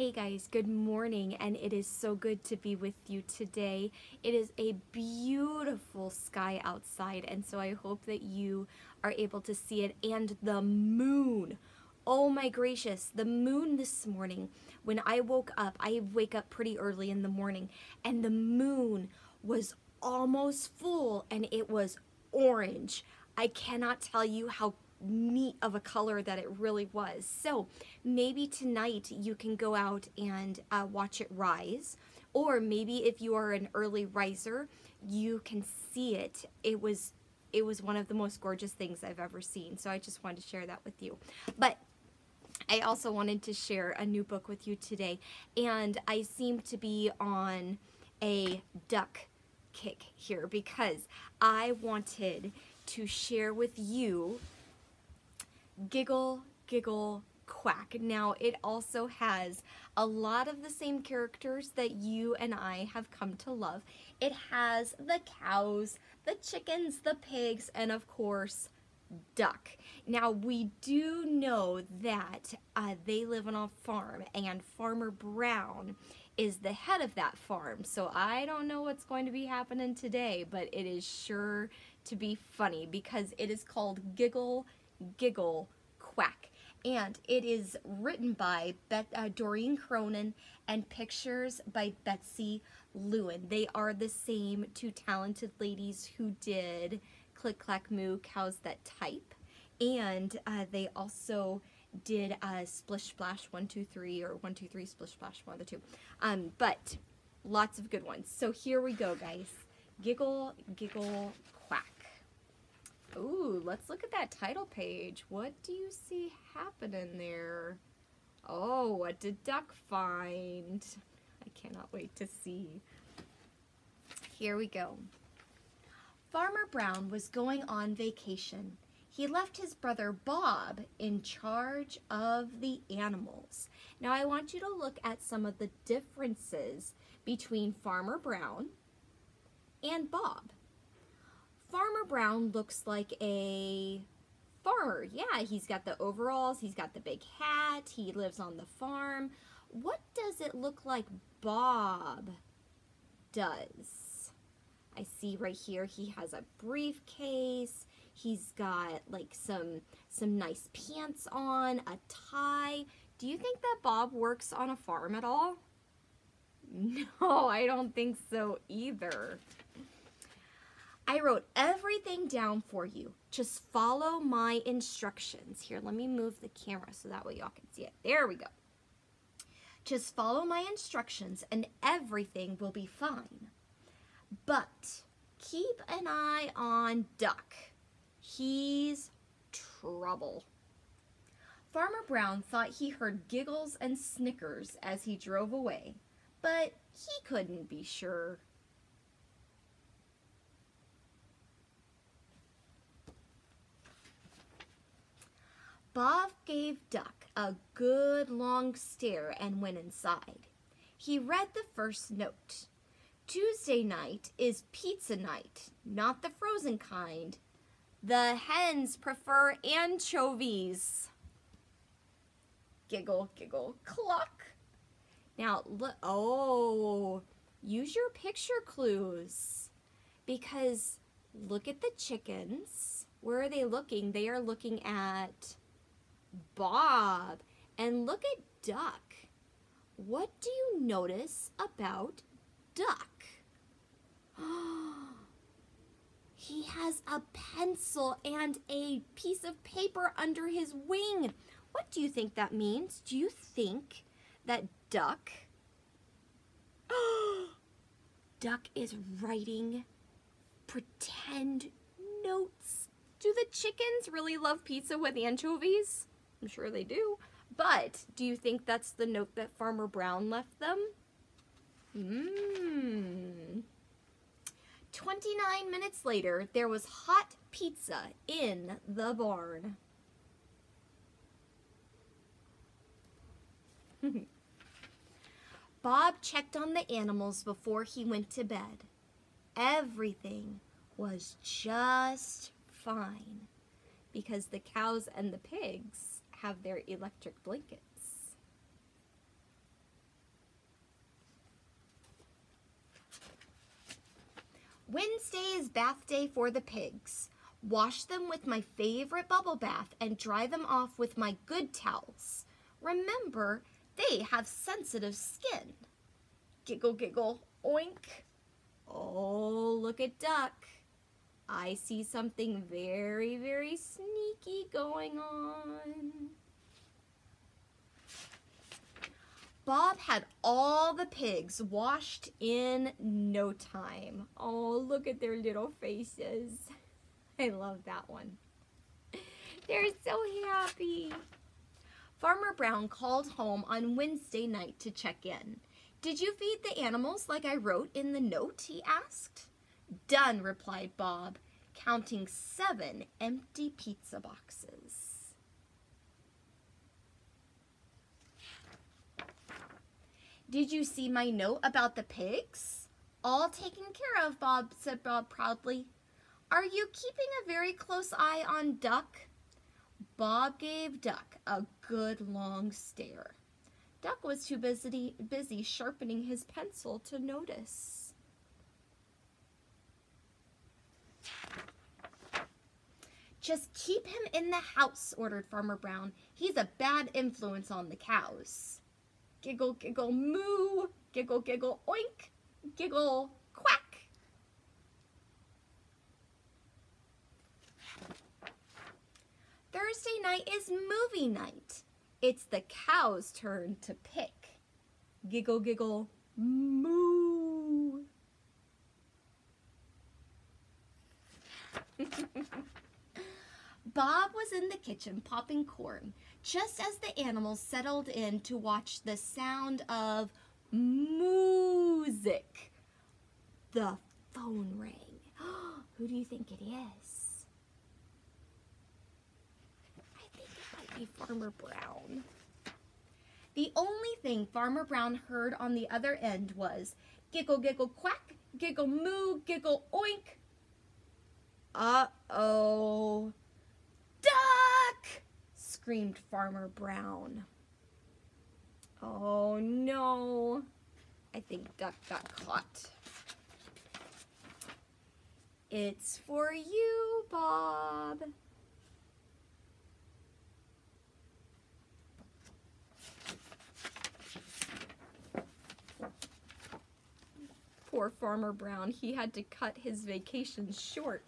Hey guys, good morning, and it is so good to be with you today. It is a beautiful sky outside, and so I hope that you are able to see it. And the moon. Oh my gracious, the moon this morning. When I woke up, I wake up pretty early in the morning, and the moon was almost full and it was orange. I cannot tell you how neat of a color that it really was. So maybe tonight you can go out and uh, watch it rise. Or maybe if you are an early riser, you can see it. It was it was one of the most gorgeous things I've ever seen. So I just wanted to share that with you. But I also wanted to share a new book with you today. And I seem to be on a duck kick here because I wanted to share with you Giggle, Giggle, Quack. Now, it also has a lot of the same characters that you and I have come to love. It has the cows, the chickens, the pigs, and of course, duck. Now, we do know that uh, they live on a farm, and Farmer Brown is the head of that farm. So I don't know what's going to be happening today, but it is sure to be funny because it is called Giggle, Giggle, Quack. And it is written by uh, Doreen Cronin and pictures by Betsy Lewin. They are the same two talented ladies who did Click Clack Moo, Cows That Type. And uh, they also did uh, Splish Splash 123 or 123 Splish Splash, one of the two. Um, but lots of good ones. So here we go, guys. Giggle, giggle. Ooh, let's look at that title page. What do you see happening there? Oh, what did Duck find? I cannot wait to see. Here we go. Farmer Brown was going on vacation. He left his brother Bob in charge of the animals. Now I want you to look at some of the differences between Farmer Brown and Bob. Farmer Brown looks like a farmer. Yeah, he's got the overalls, he's got the big hat, he lives on the farm. What does it look like Bob does? I see right here he has a briefcase, he's got like some some nice pants on, a tie. Do you think that Bob works on a farm at all? No, I don't think so either. I wrote everything down for you. Just follow my instructions. Here, let me move the camera so that way y'all can see it. There we go. Just follow my instructions and everything will be fine. But keep an eye on Duck. He's trouble. Farmer Brown thought he heard giggles and snickers as he drove away, but he couldn't be sure. Bob gave Duck a good long stare and went inside. He read the first note. Tuesday night is pizza night, not the frozen kind. The hens prefer anchovies. Giggle, giggle, cluck. Now, look, oh, use your picture clues because look at the chickens. Where are they looking? They are looking at Bob. And look at Duck. What do you notice about Duck? he has a pencil and a piece of paper under his wing. What do you think that means? Do you think that Duck... Duck is writing pretend notes. Do the chickens really love pizza with anchovies? I'm sure they do. But do you think that's the note that Farmer Brown left them? Mmm. 29 minutes later, there was hot pizza in the barn. Bob checked on the animals before he went to bed. Everything was just fine because the cows and the pigs have their electric blankets. Wednesday is bath day for the pigs. Wash them with my favorite bubble bath and dry them off with my good towels. Remember, they have sensitive skin. Giggle, giggle, oink. Oh, look at Duck. I see something very, very sneaky going on. Bob had all the pigs washed in no time. Oh, look at their little faces. I love that one. They're so happy. Farmer Brown called home on Wednesday night to check in. Did you feed the animals like I wrote in the note? he asked. Done, replied Bob, counting seven empty pizza boxes. Did you see my note about the pigs? All taken care of, Bob, said Bob proudly. Are you keeping a very close eye on Duck? Bob gave Duck a good long stare. Duck was too busy, busy sharpening his pencil to notice. Just keep him in the house, ordered Farmer Brown. He's a bad influence on the cows. Giggle, giggle, moo. Giggle, giggle, oink. Giggle, quack. Thursday night is movie night. It's the cow's turn to pick. Giggle, giggle, moo. Bob was in the kitchen popping corn just as the animals settled in to watch the sound of music. The phone rang. Who do you think it is? I think it might be Farmer Brown. The only thing Farmer Brown heard on the other end was giggle, giggle, quack, giggle, moo, giggle, oink. Uh-oh. Duck! screamed Farmer Brown. Oh no. I think Duck got caught. It's for you, Bob. Poor Farmer Brown, he had to cut his vacation short.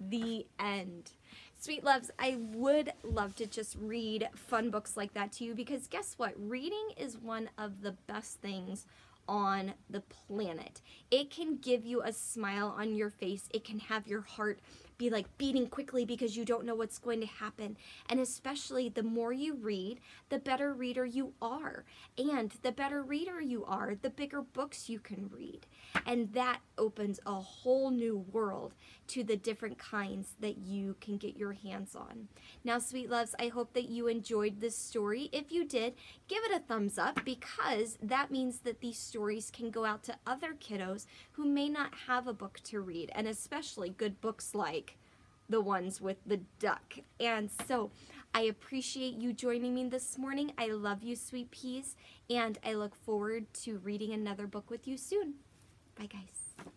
The end. Sweet loves, I would love to just read fun books like that to you because guess what? Reading is one of the best things on the planet. It can give you a smile on your face. It can have your heart be like beating quickly because you don't know what's going to happen. And especially the more you read, the better reader you are. And the better reader you are, the bigger books you can read. And that opens a whole new world to the different kinds that you can get your hands on. Now, sweet loves, I hope that you enjoyed this story. If you did, give it a thumbs up because that means that these stories can go out to other kiddos who may not have a book to read, and especially good books like the ones with the duck. And so I appreciate you joining me this morning. I love you, sweet peas, and I look forward to reading another book with you soon. Bye, guys.